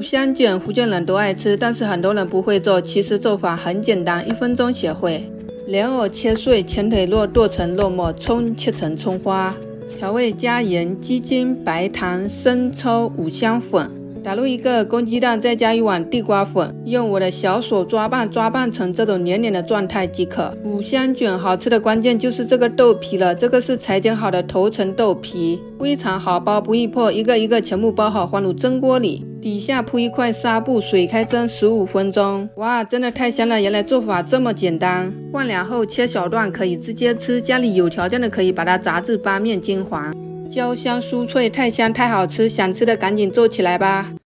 五香卷，福建人都爱吃，但是很多人不会做。其实做法很简单，一分钟学会。莲藕切碎，前腿肉剁成肉末，葱切成葱花，调味加盐、鸡精、白糖、生抽、五香粉。打入一个公鸡蛋，再加一碗地瓜粉，用我的小手抓拌，抓拌成这种黏黏的状态即可。五香卷好吃的关键就是这个豆皮了，这个是裁剪好的头层豆皮，非常好包，不易破，一个一个全部包好，放入蒸锅里，底下铺一块纱布，水开蒸十五分钟。哇，真的太香了！原来做法这么简单，放凉后切小段可以直接吃，家里有条件的可以把它炸至八面金黄。焦香酥脆，太香太好吃，想吃的赶紧做起来吧！